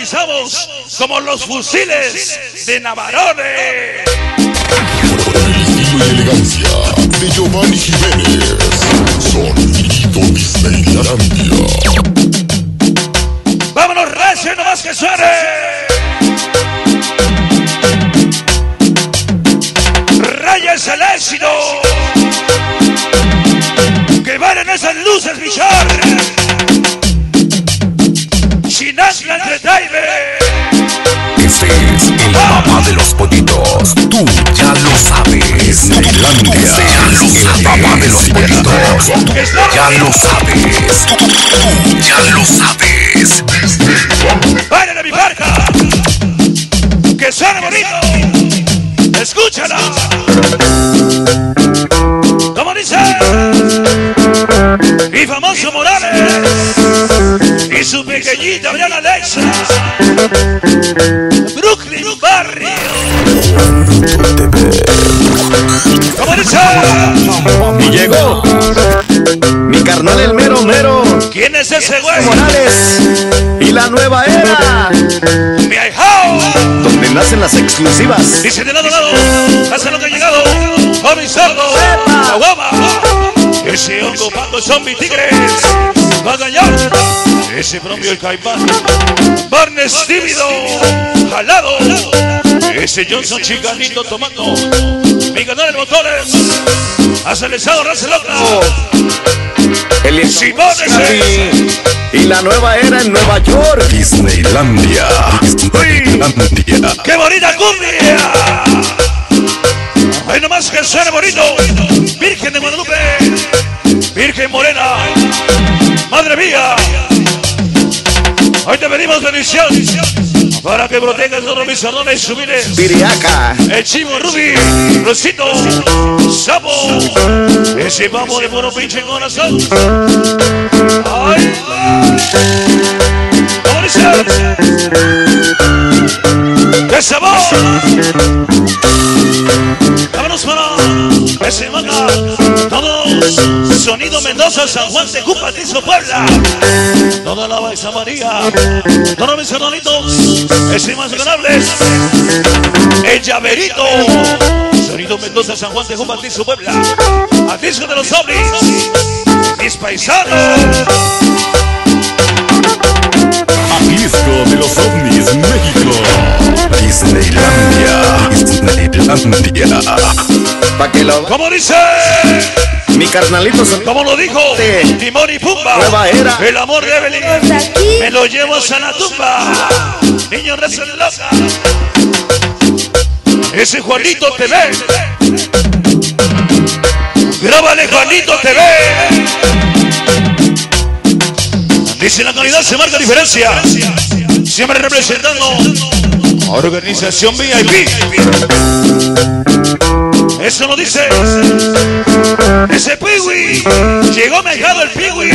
bautizamos como los fusiles de Navarone. Estilo y elegancia de Giovanni Jiménez. Sonido Disneylandia. ¡Vámonos, recio, nomás que suene! ¡Rayes el éxito! ¡Que valen esas luces, Bichar! ¡Chinasla Entertainment! Este es el papá de los pollitos. Tú ya lo sabes. Disneylandia. El papá de los pollitos. Tú ya lo sabes. Tú ya lo sabes. ¡Vayan a mi barca! ¡Que suene bonito! ¡Escúchala! ¿Cómo dice? Mi famoso Morales y su pequeñita Briana Alexa. Brooklyn Barrio. ¿Cómo dice? Y llegó mi carnal el mero mero ¿Quién es ese güey? Morales y la nueva era Mi ahijao. donde nacen las exclusivas. Dice de lado a lado, hasta lo que ha llegado, Johnny Sordo, la guama, ese hongo pato zombie tigres, Magañán, ese propio el caimán, Barnes tímido, jalado, ese Johnson chicanito tomando, mi canal de motores, acelerado, raza loca, El Simón ese, y la nueva era en Nueva York. Disneylandia. Disneylandia. ¡Qué bonita cumbia! ¡Ay, nomás que suene bonito! ¡Virgen de Guadalupe! ¡Virgen Morena! ¡Madre mía! Hoy te pedimos bendición para que protejas todos mis hermanos y subiles. Piriaca. El chivo Ruby, Rosito, Sapo, ese vamos de puro pinche corazón. ¡Ay! ¡Qué sabor! Vámonos para ese manga. Todos, sonido Mendoza, San Juan, Tecupa, Tizo, Puebla. Toda la Baixa María. Todos mis hermanitos, ese más ganables. El llaverito. Sonido Mendoza, San Juan, Tecupa, Tizo, Puebla. Atisco de los ovnis. Mis paisanos. Disco de los ovnis México. Disneylandia. Disneylandia. Pa' que lo ¿Cómo dice? Mi carnalito son ¿Cómo lo dijo? Sí. Timón y Pumba. Nueva era. El amor de Evelyn. Me lo llevo a la tumba. Niño reza de loca. Ese Juanito TV. Grábale Juanito TV. Dice la calidad se marca diferencia. Siempre representando Organización VIP. Eso lo dice ese Piwi. Llegó mejado el Piwi.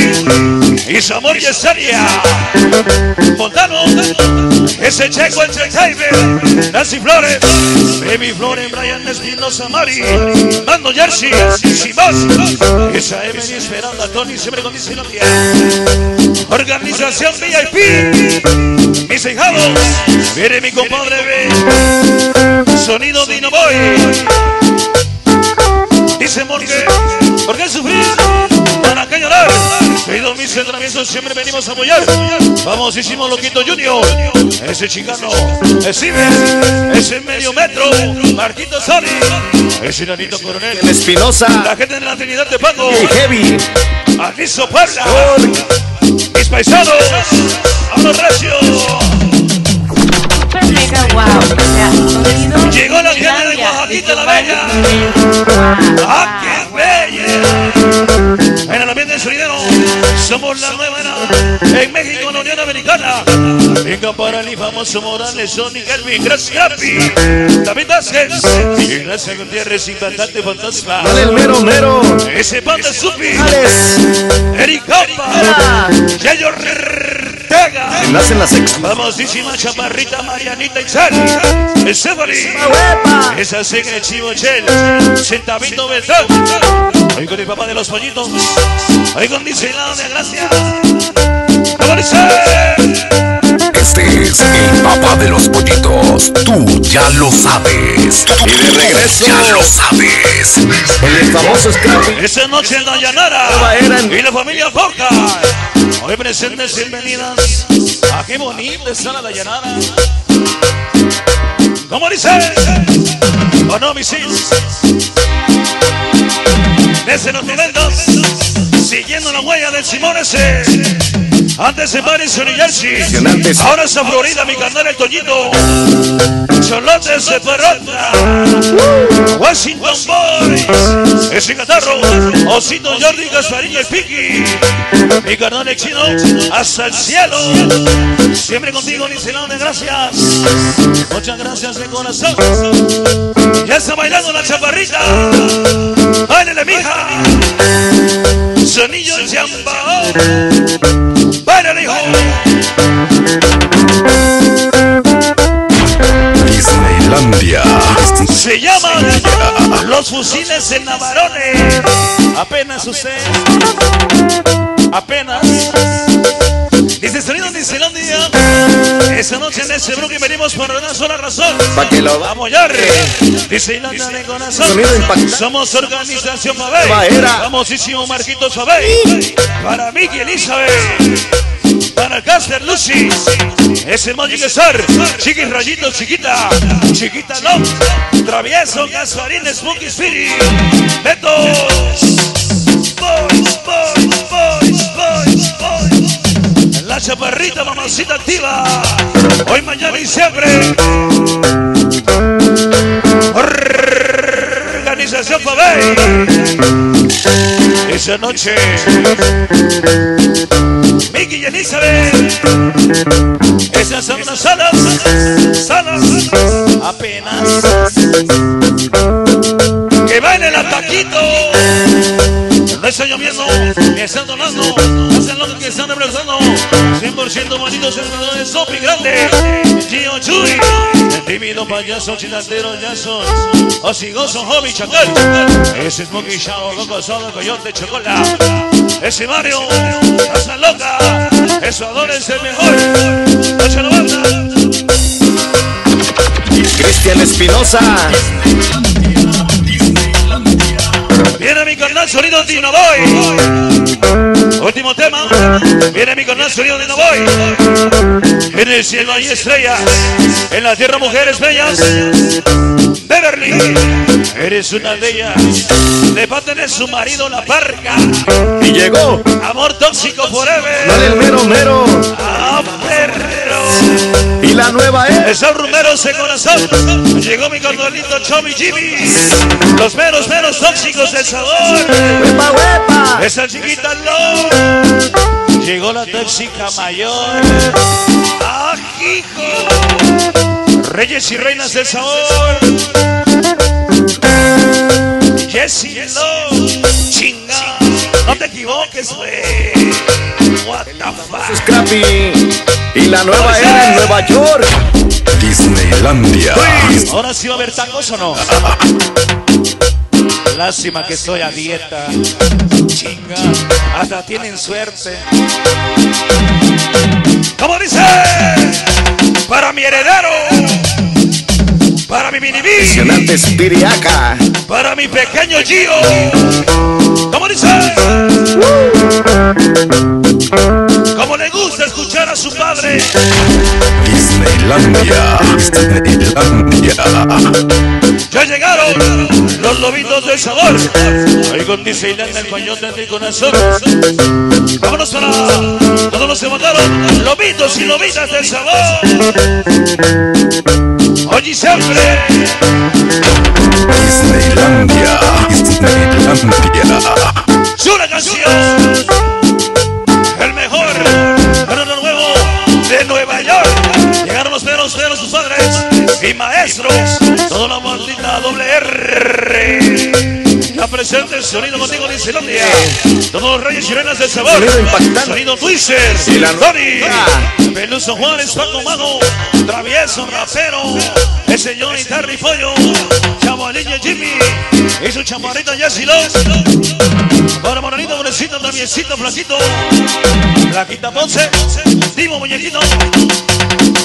Y su amor Yesaria. Montano. Ese Checo Entertainment. Nancy Flores. Baby Flores. Brian Espinosa Mari. Mando Jersey. Simón. Esa Emily Esperanza Tony. Siempre con Disneylandia. Organización VIP. Mis hijados. Viene mi compadre. Sonido Dino Boy. Dice Morgue, ¿por qué sufrir? ¿Para qué llorar? Queridos mis entrenamientos siempre venimos a apoyar. Vamos, hicimos Loquito Junior. Ese chicano, ese ese medio metro, Marquito Sari, ese nanito coronel. el Espinosa La gente de la Trinidad de Pago, y Heavy. Aliso Puebla, mis paisanos, a los. Mega wow. O sea, sonido Llegó la gente de Oaxaquita la Bella. ¡Ah, qué bella! En el ambiente sonidero, somos la nueva era en México, la Unión Americana. Venga para el famoso Morales, Sony Kelvin, gracias Capi, David Vázquez, y gracias Gutiérrez, impactante fantasma. Dale el mero mero. Ese panda Supi, Alex. Eric Capa, Yayo Ortega. Nacen las ex. Famosísima chaparrita Marianita Itzali, Stephanie. Esa sigue el chivo Chel, Centavito Beltrán. Hoy con el papá de los pollitos. Hoy con Disneylandia, gracias. ¿Cómo dice? Este es el Tú ya lo sabes. Y de regreso. Ya lo sabes. El famoso Scrappy. Esta noche en Dayanara en- y la familia Boca. Hoy presentes bienvenidas. Ah, qué bonita está la Dayanara. ¿Cómo dice? ¿O no? Desde los momentos, siguiendo la huella del Simón ese. Antes de Paris, New. Ahora es a Florida, mi canal el Toñito. Cholotes de Perrota. Washington Boys. Ese catarro. Osito Jordi Gasparín y Piki. Mi carnal el chino. Hasta el cielo. Siempre contigo, Nicelone. Gracias. Muchas gracias de corazón. Ya está bailando la chaparrita. Báilele, mija. Sonillo chamba. Báilele, hijo. Disneylandia. Se llama Los Fusiles en Navarone. Apenas usted. Apenas. Dice sonido Disneylandia. Esa noche en ese bloque venimos por una sola razón. Pa' que lo Vamos a apoyar. Disneylandia de corazón. Somos organización era. Famosísimo Marquitos Fabey. Para Miki Elizabeth. Para Caster Lucy. Ese Magic Star. Chiquis Rayitos, chiquita. Chiquita Love. Travieso, Gasparín, Spooky Spirit. Betos. Boys, boys, boys, boys, boys. La chaparrita, mamacita activa. Hoy, mañana y siempre. Organización Fabey. Esa noche. Y Elizabeth. Esas son las salas. Salas. Apenas. Que baile el ataquito. No está lloviendo, ni está donando, hacen lo que están reemplazando. 100% bonitos entrenadores Sopi Grande, Gio Chuy, tímido payaso, chinatero Jason, Osigoso, Hobby Chacal, ese Smokey Shadow, Loco Sodo, Coyote, Chocolate, ese Mario, Casa Loca, eso es el mejor, Noche la banda. Cristian Espinosa. Viene mi canal sonido Dino Boy. Último tema. Viene mi canal sonido Dino Boy. En el cielo hay estrellas. En la tierra mujeres bellas. Beverly. Eres una de ellas. Le va a tener su marido la parca. Y llegó. Amor tóxico Dale forever. el mero mero. Ah, perro. Y la nueva es. Esos rumeros de corazón. Llegó mi carnalito Chubby Jimmy. Los meros, meros tóxicos del sabor. ¡Huepa, huepa! Esa chiquita no. Llegó la tóxica mayor. ¡Ah, hijo! Reyes y reinas del sabor. Jessie Love. Chinga. No te equivoques, güey. What the fuck. Scrappy. Y la nueva era en Nueva York. Disneylandia. Ahora sí va a haber tacos o no. Lástima que estoy a dieta. Chinga. Hasta tienen suerte. ¿Cómo dice? Para mi heredero. Para mi mini Impresionante Spiriaca. Para mi pequeño Gio. ¿Cómo dice? Como le gusta escuchar a su padre. Disneylandia. Disneylandia. Llegaron los lobitos del sabor. Hoy con Disneyland el coyote de corazón. Vámonos para todos los que mandaron lobitos y lobitas del sabor. Hoy y siempre. Disneylandia. Disneylandia. Una canción. El mejor. Pero nuevo de Nueva York. Llegaron los perros, perros, sus padres y maestros. Toda la La presente sonido contigo de Islandia. Todos los reyes y reinas del sabor. Sonido impactante. Sonido Twister. Y la Tony. Ah. Peluso Juárez, Paco Mago. Travieso, rapero. El señor Terry Pollo. Chavalilla Jimmy. Y su chamarrita Jessy Love. Para Moranito, Bonecito, Traviesito, Flaquito. Flaquita Ponce. Divo Muñequito.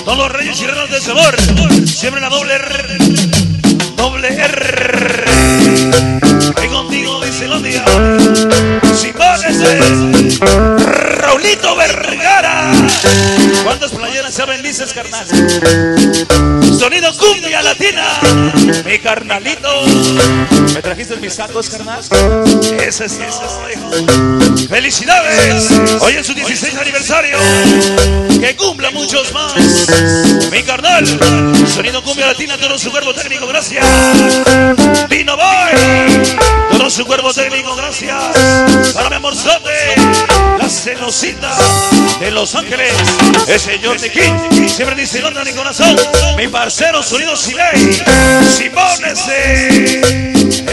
Todos los reyes y reinos del sabor. Siempre la doble. Doble R. Y contigo dice los días. Simón Raulito Vergara. ¿Cuántas playeras se bendices, carnal? Mi carnalito. ¿Me trajiste mis sacos, carnal? Ese es hijo. Felicidades. Hoy es su 16 aniversario. Que cumpla muchos más. Mi carnal. Sonido cumbia latina, todo su cuerpo técnico, gracias. Vino Boy. Todo su cuerpo técnico, gracias. Para mi amorzote. La celosita de Los Ángeles. Ese Jordi King. Siempre dice Londra mi corazón. Mi parcero Sonido Siley. Simón ese.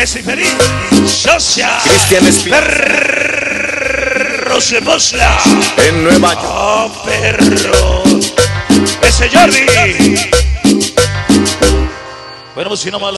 Ese feliz. Socia. Cristian. Perro se posla. En Nueva York. Oh, perro. Ese Jordi. Bueno, si no malo.